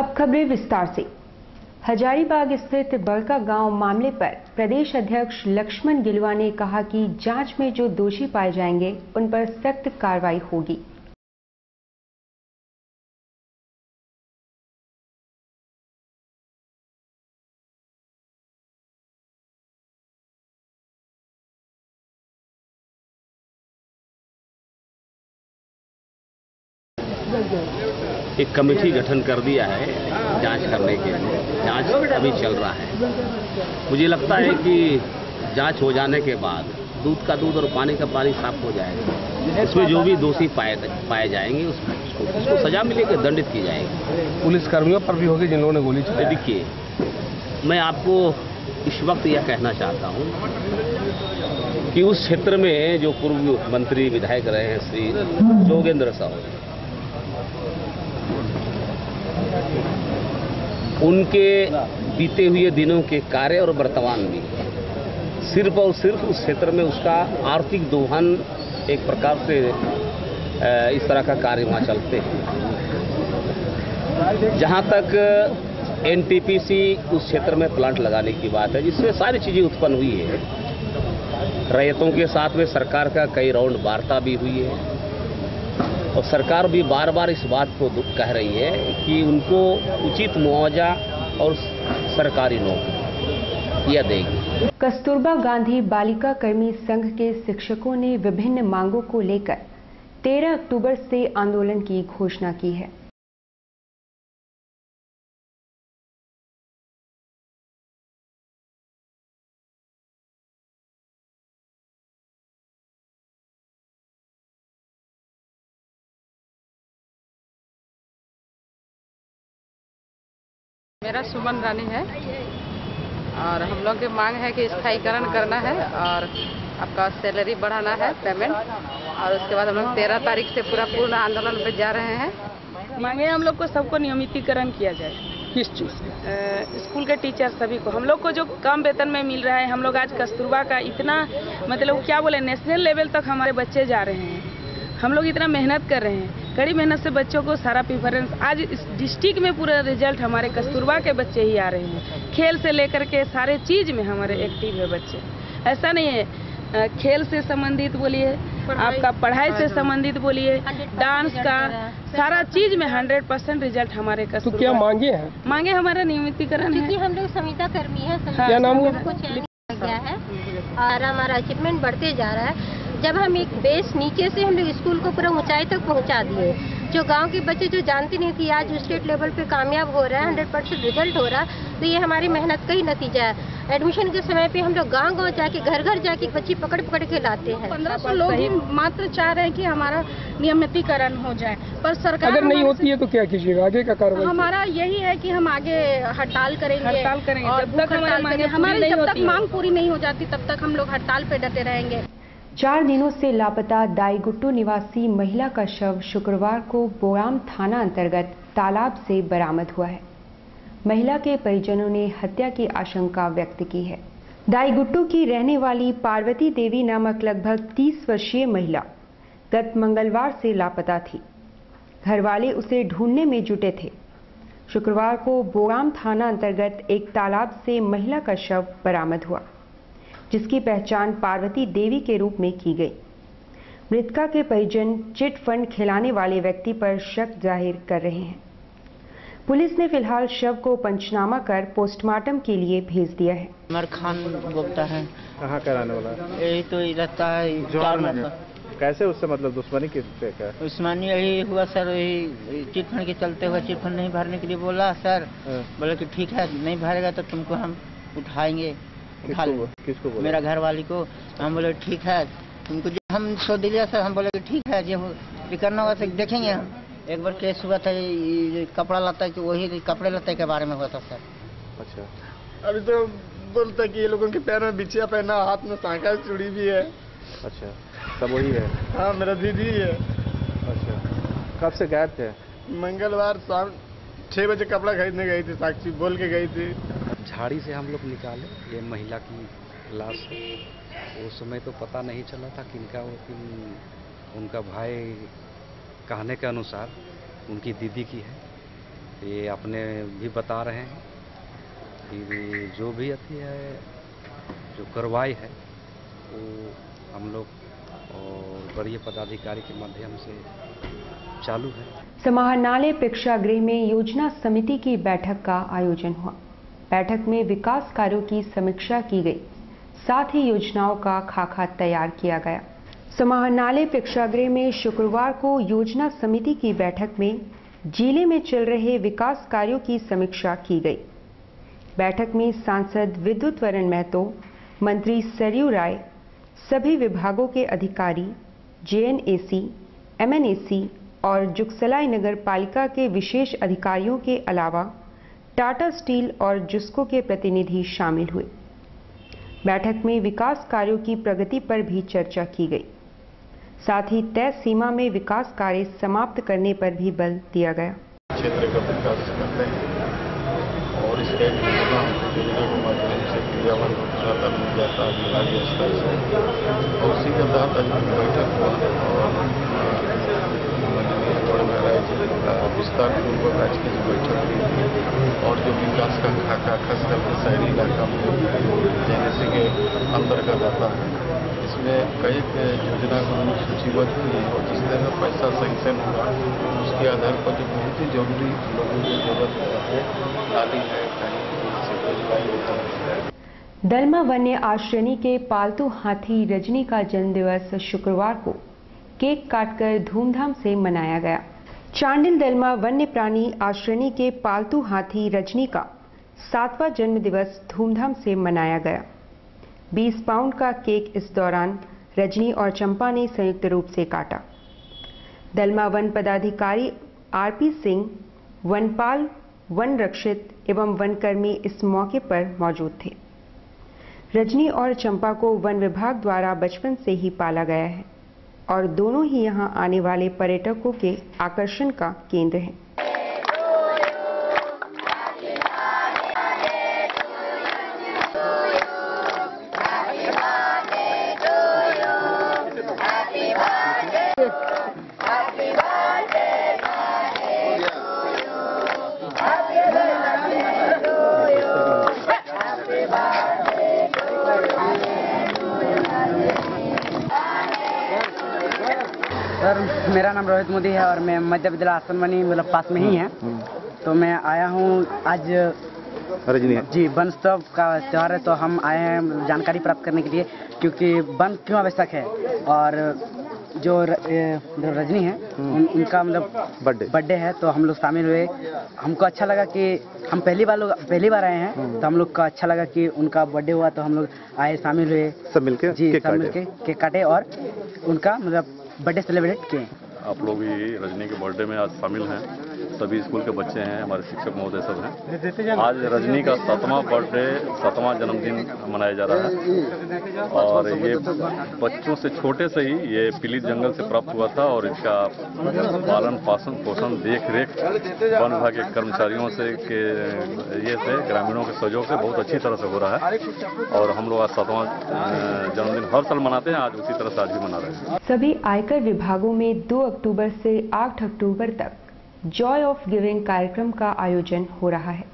अब खबरें विस्तार से। हजारीबाग स्थित बड़का गाँव मामले पर प्रदेश अध्यक्ष लक्ष्मण गिलवा ने कहा कि जाँच में जो दोषी पाए जाएँगे, उन पर सख्त कार्रवाई होगी। एक कमेटी गठन कर दिया है जाँच करने के लिए। जाँच अभी चल रहा है। मुझे लगता है कि जाँच हो जाने के बाद दूध का दूध और पानी का पानी साफ़ हो जाएगा। इसमें जो भी दोषी पाए पाए जाएँगे उसको उसको सजा मिलेगी दंडित की जाएगी। पुलिस कर्मियों पर भी होगी जिन लोगों ने गोली चलाई। देखिए मैं आपको इस वक्त यह कहना चाहता हूँ कि उस क्षेत्र में जो पूर्व मंत्री विधायक रहे हैं श्री योगेंद्र साहू उनके बीते हुए दिनों के कार्य और वर्तमान भी। सिर्फ़ और सिर्फ़ उस क्षेत्र में उसका आर्थिक दोहन एक प्रकार से इस तरह का कार्य वहाँ चलते हैं। जहाँ तक एनटीपीसी उस क्षेत्र में प्लांट लगाने की बात है, जिसमें सारी चीज़ें उत्पन्न हुई है। रैयतों के साथ में सरकार का कई राउंड वार्ता भी हुई है। और सरकार भी बार बार इस बात को कह रही है कि उनको उचित मुआवजा और सरकारी नौकरी यह देगी। कस्तूरबा गांधी बालिका कर्मी संघ के शिक्षकों ने विभिन्न मांगों को लेकर 13 अक्टूबर से आंदोलन की घोषणा की है। मेरा सुमन रानी है। और हम लोग की मांग है कि स्थायीकरण करना है और आपका सैलरी बढ़ाना है पेमेंट और उसके बाद हम लोग तेरह तारीख से पूरा पूर्ण आंदोलन पर जा रहे हैं। मांगे हम लोग को सबको नियमितीकरण किया जाए किस चीज़ स्कूल के टीचर सभी को। हम लोग को जो कम वेतन में मिल रहा है हम लोग आज कस्तूरबा का इतना मतलब क्या बोले नेशनल लेवल तक हमारे बच्चे जा रहे हैं। हम लोग इतना मेहनत कर रहे हैं। कड़ी मेहनत से बच्चों को सारा प्रिफरेंस आज इस डिस्ट्रिक्ट में पूरा रिज़ल्ट हमारे कस्तूरबा के बच्चे ही आ रहे हैं। खेल से लेकर के सारे चीज़ में हमारे एक्टिव है बच्चे। ऐसा नहीं है। खेल से संबंधित बोलिए आपका पढ़ाई से संबंधित बोलिए डांस का सारा चीज़ में हंड्रेड परसेंट रिज़ल्ट हमारे का तो क्या मांगे हैं? मांगे हमारा नियमितीकरण क्योंकि है हम लोग संविदा कर्मी है। क्या नाम गया है। और हमारा अचीवमेंट बढ़ते जा रहा है। जब हम एक बेस नीचे से हम लोग स्कूल को पूरा ऊंचाई तक पहुँचा दिए जो गाँव के बच्चे जो जानते नहीं कि आज स्टेट लेवल पे कामयाब हो रहा है हंड्रेड परसेंट रिज़ल्ट हो रहा है तो ये हमारी मेहनत का ही नतीजा है। एडमिशन के समय पे हम लोग गाँव गाँव जाके घर घर जाके बच्चे पकड़ पकड़ के लाते हैं। पंद्रह सौ लोग ही मात्र चाह रहे हैं कि हमारा नियमितीकरण हो जाए पर सरकार अगर नहीं होती है तो क्या कीजिएगा? आगे का कार्रवाई हमारा यही है कि हम आगे हड़ताल करेंगे हड़ताल करेंगे। और जब तक हमारी जब तक मांग पूरी नहीं हो जाती तब तक हम लोग हड़ताल पे डटे रहेंगे। चार दिनों से लापता दाईगुट्टू निवासी महिला का शव शुक्रवार को बोराम थाना अंतर्गत तालाब से बरामद हुआ है। महिला के परिजनों ने हत्या की आशंका व्यक्त की है। दाईगुट्टू की रहने वाली पार्वती देवी नामक लगभग 30 वर्षीय महिला गत मंगलवार से लापता थी। घरवाले उसे ढूँढने में जुटे थे। शुक्रवार को बोराम थाना अंतर्गत एक तालाब से महिला का शव बरामद हुआ। जिसकी पहचान पार्वती देवी के रूप में की गई। मृतका के परिजन चिट फंड खिलाने वाले व्यक्ति पर शक ज़ाहिर कर रहे हैं। पुलिस ने फ़िलहाल शव को पंचनामा कर पोस्टमार्टम के लिए भेज दिया है। उमर खान बोलता है। कहाँ का रहने वाला है? यही तो रहता है। कैसे उससे मतलब दुश्मनी किससे क्या उस्मानी यही हुआ सर यही चिट फंड के चलते हुए चिटफंड नहीं भरने के लिए बोला सर। हाँ। बोले कि ठीक है नहीं भरेगा तो तुमको हम उठाएँगे। उठा। बो- किसको बोला? मेरा घर वाली को हम बोले ठीक है। तुमको जो हम सो दिया सर? हम बोले कि ठीक है जो करना होगा तो देखेंगे हम। एक बार केस हुआ था कपड़ा लता कि वही कपड़े लते के बारे में हुआ था सर। अच्छा। अभी तो बोलता कि ये लोगों के पैर में बिछिया पहना हाथ में सांका चूड़ी भी है। अच्छा। सब वही है? हाँ मेरा दीदी है। अच्छा। कब से गायब थे? मंगलवार शाम छह बजे कपड़ा खरीदने गई थी साक्षी बोल के गई थी। झाड़ी से हम लोग निकाले, ये महिला की लाश। है उस समय तो पता नहीं चला था किनका वो कि उनका भाई कहने के अनुसार उनकी दीदी की है। ये अपने भी बता रहे हैं कि जो भी अति है, जो कार्रवाई है, वो हम लोग और वरीय पदाधिकारी के माध्यम से चालू है। समाहरणालय प्रेक्षागृह में योजना समिति की बैठक का आयोजन हुआ। बैठक में विकास कार्यों की समीक्षा की गई। साथ ही योजनाओं का खाका तैयार किया गया। समाहरणालय प्रेक्षागृह में शुक्रवार को योजना समिति की बैठक में ज़िले में चल रहे विकास कार्यों की समीक्षा की गई। बैठक में सांसद विद्युत वरण महतो, मंत्री सरयू राय, सभी विभागों के अधिकारी, जेएनएसी, एमएनएसी और जुगसलाई नगर पालिका के विशेष अधिकारियों के अलावा टाटा स्टील और जुस्को के प्रतिनिधि शामिल हुए। बैठक में विकास कार्यों की प्रगति पर भी चर्चा की गई। साथ ही तय सीमा में विकास कार्य समाप्त करने पर भी बल दिया गया। क्षेत्र का विकास करते हैं और इस एक योजना के माध्यम से क्रियावन लगातार मिल जाता विभागीय स्तर से। और उसी के तहत आज बैठक हुआ। और माननीय गौड़ महाराज जी का विस्तार पूर्वक आज की जो बैठक हुई और जो विकास का खाका खास करके शहरी इलाका में जेएनएसी के अंतर्गत आता है। इसमें कई योजना को हमने सूचीबद्ध की और जिस तरह पैसा सेंक्शन हुआ, उसके आधार पर जो बहुत ही ज़रूरी लोगों की ज़रूरत है नाली है कहीं सीवरेज लाइन है दलमा वन्य आश्रयनी के पालतू हाथी रजनी का जन्मदिवस शुक्रवार को केक काटकर धूमधाम से मनाया गया। चांडिल दलमा वन्य प्राणी आश्रयनी के पालतू हाथी रजनी का सातवां जन्म दिवस धूमधाम से मनाया गया। 20 पाउंड का केक इस दौरान रजनी और चंपा ने संयुक्त रूप से काटा। दलमा वन पदाधिकारी आरपी सिंह, वनपाल, वन रक्षित एवं वनकर्मी इस मौके पर मौजूद थे। रजनी और चंपा को वन विभाग द्वारा बचपन से ही पाला गया है। और दोनों ही यहाँ आने वाले पर्यटकों के आकर्षण का केंद्र हैं। मेरा नाम रोहित मोदी है और मैं मध्य विद्यालय आसनमणि मतलब पास में ही है। तो मैं आया हूँ आज रजनी जी वन उत्सव का त्यौहार है तो हम आए हैं जानकारी प्राप्त करने के लिए क्योंकि वन क्यों आवश्यक है? और जो जो रजनी है उन, उनका मतलब बर्थडे। बर्थडे है तो हम लोग शामिल हुए। हमको अच्छा लगा कि हम पहली बार लोग पहली बार आए हैं तो हम लोग का अच्छा लगा कि उनका बर्थडे हुआ तो हम लोग आए शामिल हुए। सब मिलके जी सब। मिलके केक काटे और उनका मतलब बर्थडे सेलिब्रेट किए आप लोग भी रजनी के बर्थडे में आज शामिल हैं। सभी स्कूल के बच्चे हैं हमारे शिक्षक महोदय सब हैं। आज रजनी का सातवां बर्थडे सातवां जन्मदिन मनाया जा रहा है। और ये बच्चों से छोटे से ही ये पीलीत जंगल से प्राप्त हुआ था और इसका पालन पालन पोषण देख रेख वन विभाग के कर्मचारियों से के ये से ग्रामीणों के सहयोग से बहुत अच्छी तरह से हो रहा है। और हम लोग आज सातवां जन्मदिन हर साल मनाते हैं आज उसी तरह से आज भी मना रहे हैं। सभी आयकर विभागों में 2 अक्टूबर से 8 अक्टूबर तक। जॉय ऑफ़ गिविंग कार्यक्रम का आयोजन हो रहा है।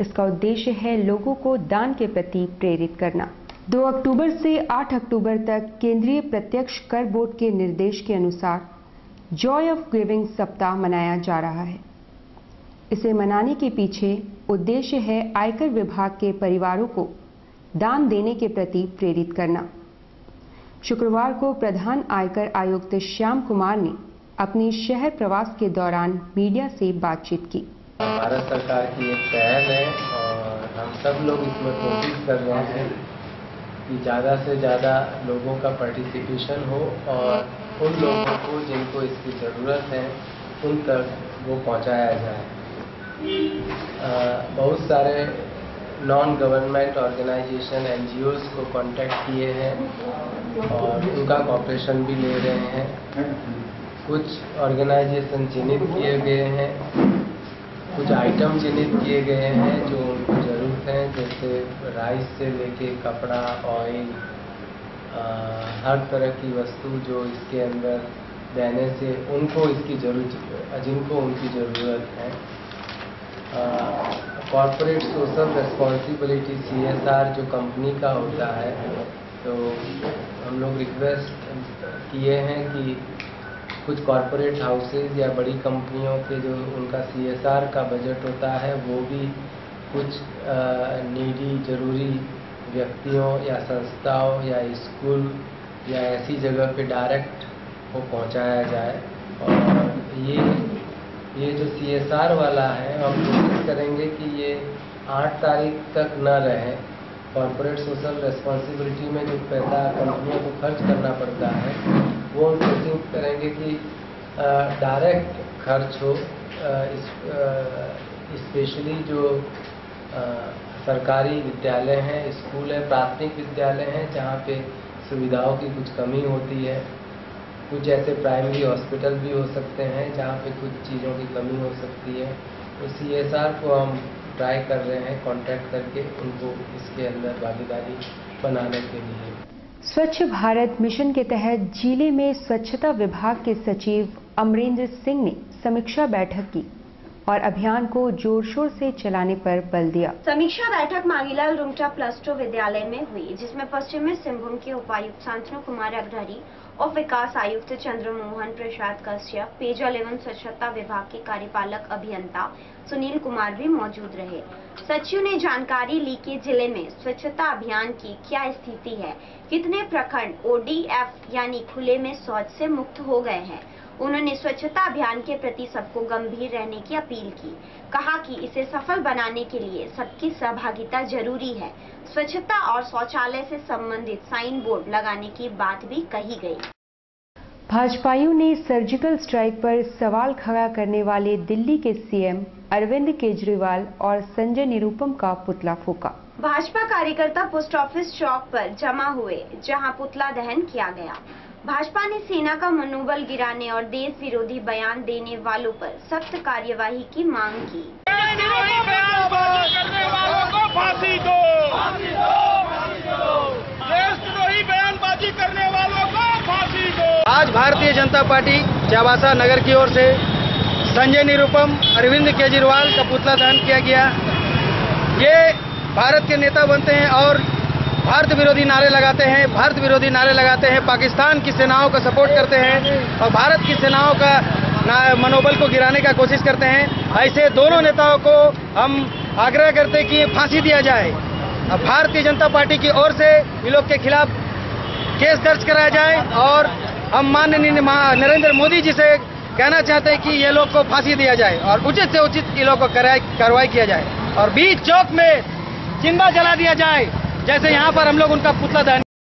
इसका उद्देश्य है लोगों को दान के प्रति प्रेरित करना। 2 अक्टूबर से 8 अक्टूबर तक केंद्रीय प्रत्यक्ष कर बोर्ड के निर्देश के अनुसार जॉय ऑफ़ गिविंग सप्ताह मनाया जा रहा है। इसे मनाने के पीछे उद्देश्य है आयकर विभाग के परिवारों को दान देने के प्रति प्रेरित करना। शुक्रवार को प्रधान आयकर आयुक्त श्याम कुमार ने अपने शहर प्रवास के दौरान मीडिया से बातचीत की। भारत सरकार की एक पहल है और हम सब लोग इसमें कोशिश कर रहे हैं कि ज़्यादा से ज़्यादा लोगों का पार्टिसिपेशन हो और उन लोगों को जिनको इसकी ज़रूरत है, उन तक वो पहुँचाया जाए। बहुत सारे नॉन गवर्नमेंट ऑर्गेनाइजेशन एन को कांटेक्ट किए हैं और उनका कॉपरेशन भी ले रहे हैं। कुछ ऑर्गेनाइजेशन चिन्हित किए गए हैं, कुछ आइटम चिन्हित किए गए हैं जो उनको ज़रूरत है, जैसे राइस से लेके कपड़ा ऑयल हर तरह की वस्तु जो इसके अंदर देने से उनको इसकी ज़रूरत, जिनको उनकी ज़रूरत है। कॉरपोरेट सोशल रिस्पॉन्सिबिलिटी सीएसआर जो कंपनी का होता है तो हम लोग रिक्वेस्ट किए हैं कि कुछ कॉरपोरेट हाउसेज या बड़ी कंपनियों के जो उनका सीएसआर का बजट होता है, वो भी कुछ नीडी ज़रूरी व्यक्तियों या संस्थाओं या स्कूल या ऐसी जगह पे डायरेक्ट वो पहुँचाया जाए। और ये ये जो सीएसआर वाला है, हम कोशिश करेंगे कि ये आठ तारीख तक न रहे। कॉरपोरेट सोशल रेस्पॉन्सिबिलिटी में जो पैसा कंपनियों को खर्च करना पड़ता है वो हम कोशिश करेंगे कि डायरेक्ट खर्च हो स्पेशली जो आ, सरकारी विद्यालय हैं स्कूल है प्राथमिक विद्यालय हैं जहाँ पे सुविधाओं की कुछ कमी होती है। कुछ ऐसे प्राइमरी हॉस्पिटल भी हो सकते हैं जहाँ पे कुछ चीज़ों की कमी हो सकती है। तो सी को हम ट्राई कर रहे हैं कांटेक्ट करके उनको इसके अंदर भागीदारी बनाने के लिए। स्वच्छ भारत मिशन के तहत ज़िले में स्वच्छता विभाग के सचिव अमरेंद्र सिंह ने समीक्षा बैठक की और अभियान को ज़ोर शोर से चलाने पर बल दिया। समीक्षा बैठक मांगीलाल रुमटा प्लस टू विद्यालय में हुई जिसमें पश्चिमी सिंहभूम के उपायुक्त शांतनु कुमार अग्रहरी और विकास आयुक्त चंद्रमोहन प्रसाद कश्यप, पेयजल एवं स्वच्छता विभाग के कार्यपालक अभियंता सुनील कुमार भी मौजूद रहे। सचिव ने जानकारी ली कि ज़िले में स्वच्छता अभियान की क्या स्थिति है? कितने प्रखंड ओडीएफ यानी खुले में शौच से मुक्त हो गए हैं? उन्होंने स्वच्छता अभियान के प्रति सबको गंभीर रहने की अपील की। कहा कि इसे सफल बनाने के लिए सबकी सहभागिता ज़रूरी है। स्वच्छता और शौचालय से संबंधित साइन बोर्ड लगाने की बात भी कही गई। भाजपाइयों ने सर्जिकल स्ट्राइक पर सवाल खड़ा करने वाले दिल्ली के सीएम अरविंद केजरीवाल और संजय निरुपम का पुतला फूका। भाजपा कार्यकर्ता पोस्ट ऑफ़िस चौक पर जमा हुए जहाँ पुतला दहन किया गया। भाजपा ने सेना का मनोबल गिराने और देश विरोधी बयान देने वालों पर सख्त कार्यवाही की मांग की। फांसी दो। देशद्रोही बयानबाजी करने वालों को फांसी दो। आज भारतीय जनता पार्टी चाबासा नगर की ओर से संजय निरुपम अरविंद केजरीवाल का पुतला दहन किया गया। ये भारत के नेता बनते हैं और भारत विरोधी नारे लगाते हैं, भारत विरोधी नारे लगाते हैं, पाकिस्तान की सेनाओं का सपोर्ट करते हैं और भारत की सेनाओं का मनोबल को गिराने का कोशिश करते हैं। ऐसे दोनों नेताओं को हम आग्रह करते हैं कि फांसी दिया जाए। भारतीय जनता पार्टी की ओर से इन लोग के खिलाफ केस दर्ज कराया जाए और हम माननीय नरेंद्र मोदी जी से कहना चाहते हैं कि ये लोग को फांसी दिया जाए और उचित से उचित इन लोग को कार्रवाई किया जाए और बीच चौक में चिंदा जला दिया जाए। जैसे यहाँ पर हम लोग उनका पुतला दहन